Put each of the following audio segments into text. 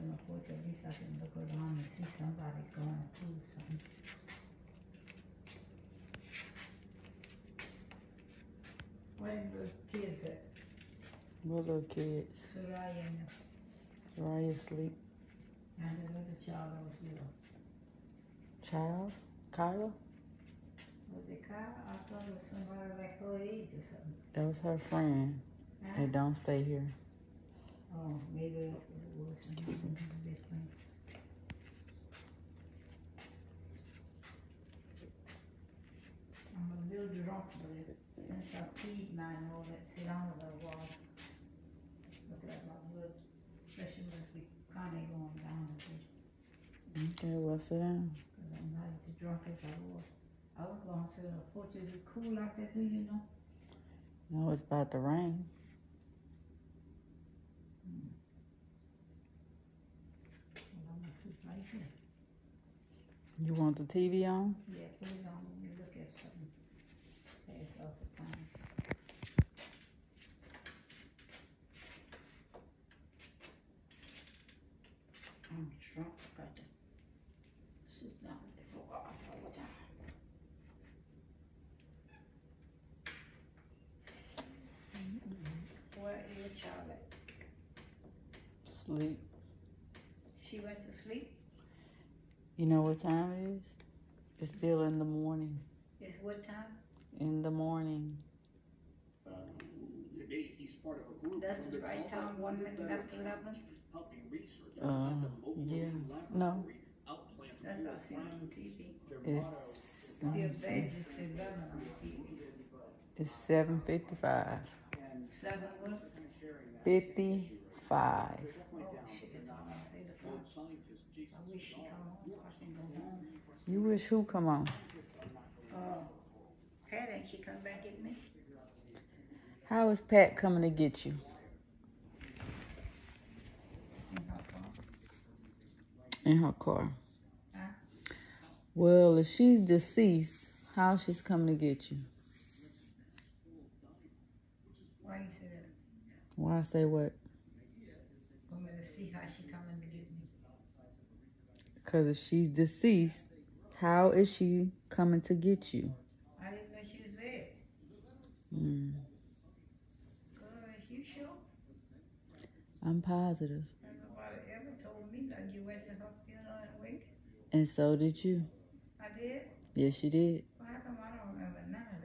on the porch, at least I can look around and see somebody going through something. Where those kids at? What little kids? Soraya and, Raya asleep. and the other child was little. Child? Kyla? Was it Kyle? I thought it was somebody like her age or something. That was her friend. Huh? It don't stay here. Oh, maybe it was. Excuse me. I'm a little drunk, but since I peed mine all that, sit down with a while. Look like my blood pressure must be kinda going down a bit, Okay, well, sit down. cause I'm not as drunk as I was. I was gonna sit on the porch, is it cool like that, do you know? No, it's about to rain. Well, I'm gonna sit right here. You want the TV on? Yeah, put it on, let me look at something. Pass off the time. I'm drunk, got to sit down before I fall down. Mm-hmm. Where is your child at? Sleep. She went to sleep? You know what time it is? It's still in the morning. It's what time? In the morning. Today, he's part of a group That's the right time, one minute after eleven? helping researchers Uh, at the local yeah. No. That's real what I seen on. TV. It's let me see. bed just said eleven on TV. It's seven fifty five. Seven what? Fifty five. Oh, wish she come home so I can go home. You wish who come on? Oh, Pat, ain't she come back get me? How is Pat coming to get you? In her phone. In her car. Huh? Well, if she's deceased, how she's coming to get you? Why you say that? Why say what? Me to see how she coming to get me? Because if she's deceased, how is she coming to get you? I didn't know she was there. Mm, Girl, you sure? I'm positive. Nobody ever told me that you went to her funeral and wait. And so did you. I did? Yes, you did. Well, how come I don't remember none of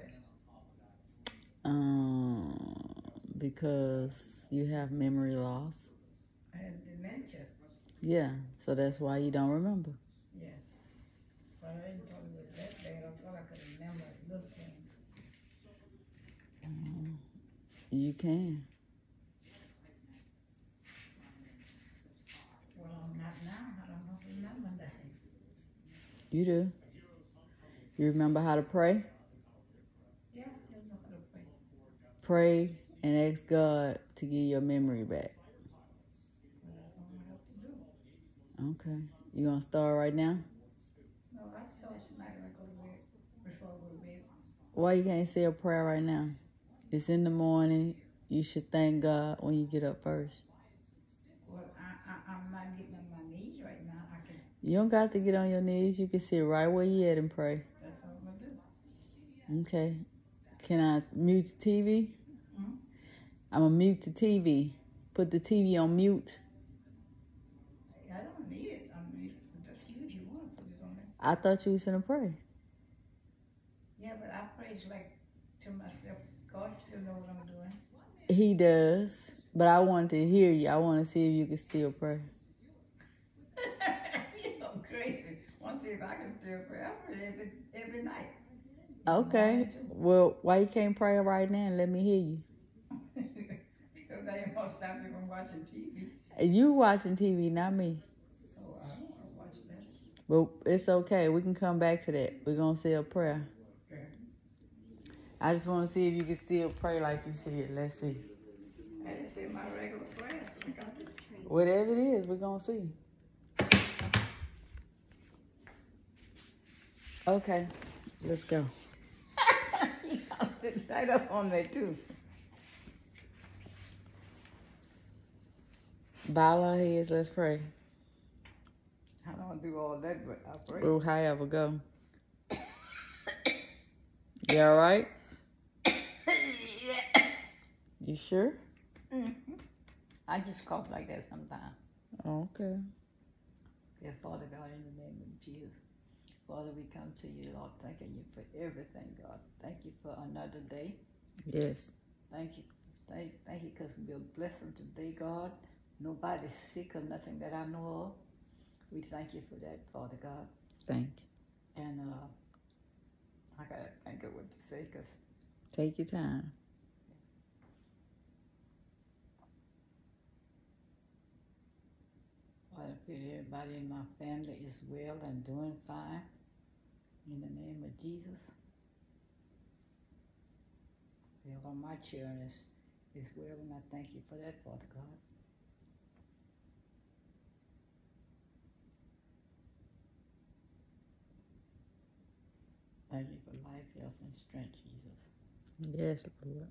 that? Um, because you have memory loss. I have dementia. Yeah, so that's why you don't remember. Yeah. But I didn't thought it was that bad. I thought I could remember little things. Mm-hmm. You can. Well, I'm not now. I don't know remember that. You do. You remember how to pray? Yeah, I still know how to pray. Pray and ask God to give your memory back. But that's all I have to do. Okay. You gonna start right now? No, I when I go to bed. Before I go to bed. Why you can't say a prayer right now? It's in the morning. You should thank God when you get up first. Well, I, I, I'm not getting on my knees right now. I can, You don't got to get on your knees. You can sit right where you at and pray. that's all I'm gonna do. Okay. Can I mute the TV? Mhm. I'm gonna mute the TV. Put the TV on mute. I thought you was gonna pray. Yeah, but I praise like to myself. God still know what I'm doing. He does. But I wanted to hear you. I want to see if you can still pray. you know, crazy. Want to see if I can still pray. I pray every, every night. Okay. Well, why you can't pray right now and let me hear you? because I ain't gonna stop you from watching TV. You watching TV, not me. So I don't wanna watch that. But it's okay. We can come back to that. We're gonna say a prayer. I just want to see if you can still pray like you said. Let's see. I didn't say my regular prayers. so I got this. Whatever it is, we're gonna see. Okay, let's go. you sit right up on there too. Bow our heads. Let's pray. Gonna do all that, but I pray. However go. You all right? yeah. You sure? Mm-hmm. I just cough like that sometimes. Okay. Dear Father God, in the name of Jesus, Father, we come to you, Lord, thanking you for everything, God. Thank you for another day. Yes. Thank you, thank, thank you, because we're blessed today, God. Nobody's sick or nothing that I know of. We thank you for that, Father God. Thank you. And uh, I gotta think of what to say, because Take your time. I pray everybody in my family is well and doing fine. In the name of Jesus. Pray all my children is, is well, and I thank you for that, Father God. Thank you for life, health, and strength, Jesus. Yes, Lord.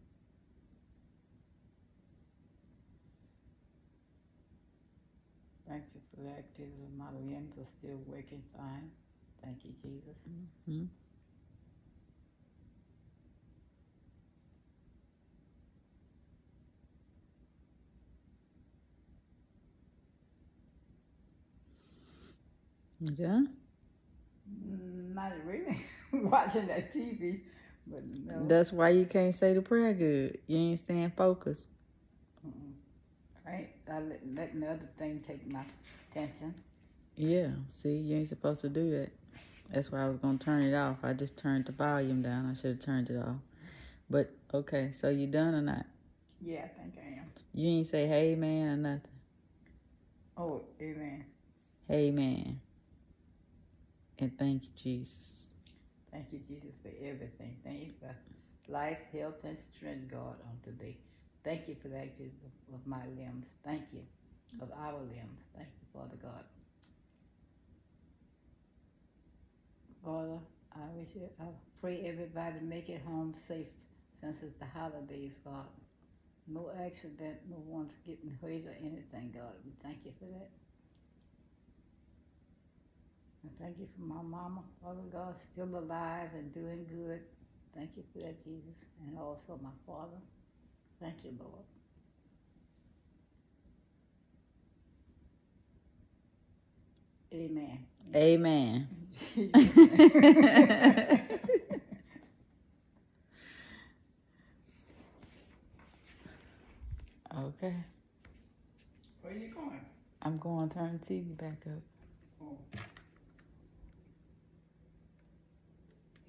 Thank you for the activity of my limbs are still working fine. Thank you, Jesus. hmm You done? Mm, Not really watching that TV, but no. That's why you can't say the prayer good. You ain't staying focused. Mm-mm. I ain't I let, letting the other thing take my attention. Yeah, see, you ain't supposed to do that. That's why I was gonna turn it off. I just turned the volume down. I should have turned it off. But okay, so you done or not? Yeah, I think I am. You ain't say hey man or nothing. Oh, amen. Hey man. And thank you, Jesus. Thank you, Jesus, for everything. Thank you for life, health, and strength, God, on today. Thank you for that of, of my limbs. Thank you of our limbs. Thank you, Father God. Father, I wish you, I pray everybody make it home safe since it's the holidays, God. No accident, no one's getting hurt or anything, God. We thank you for that. And thank you for my mama, Father God, still alive and doing good. Thank you for that, Jesus. And also my father. Thank you, Lord. Amen. Amen. okay. Where you going? I'm going to turn the TV back up. Oh.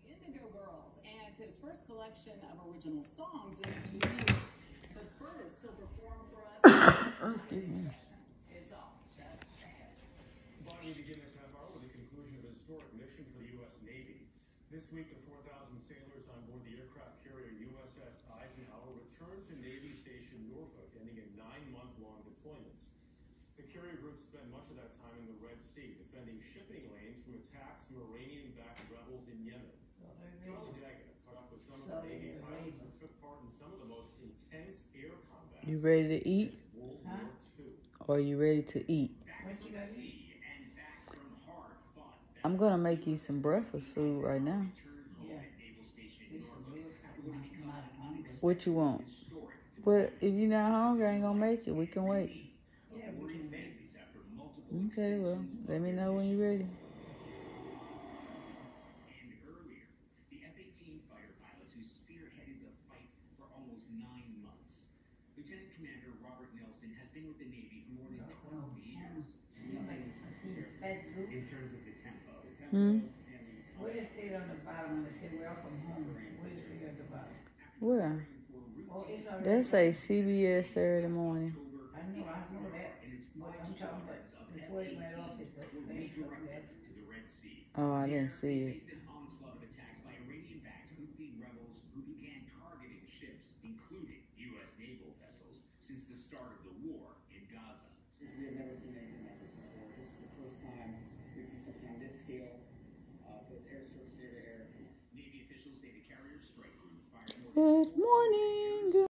The Indigo Girls and his first collection of original songs in two years. But first, he'll perform for us. Oh, excuse me. It's all just ahead. Bonnie, we begin this half hour with the conclusion of a historic mission for the U.S. Navy. This week, the 4,000 sailors on board the aircraft carrier USS Eisenhower returned to Navy Station Norfolk, ending a nine-month-long deployment. The carrier group spent much of that time in the Red Sea, defending shipping lanes from attacks from Iranian-backed rebels in Yemen. Charlie D'Agata caught up some of the Navy you're pilots who took part in some of the most intense air combat You ready to eat since World Huh? War II. or you ready to eat? What you gonna eat? I'm going to make you some breakfast food right now. Yeah. This is real something. I'm not hungry. What you want? Well, if you're not hungry, I ain't going to make it. We can wait. Yeah, we can wait. Okay, well, let me know when you're ready. Been with the Navy for more than 12 years. I see the fat In terms of the tempo, Hmm? What does it say on the bottom when it say welcome home? What does it say at the bottom? Where? Oh, it's already. That say CBS Saturday morning. I know, I know that. But I'm talking about before it went off, it was saying something else. to the Red Sea. Oh, I didn't see it. Faced an onslaught of attacks by Iranian-backed Houthi rebels who began targeting ships, including U.S. naval vessels, since the start of the war in Gaza. We have never seen anything like this before. This is the first time we see something on this scale, uh, both air, surface, air to air. Navy officials say the carrier strike group fired more than Good morning.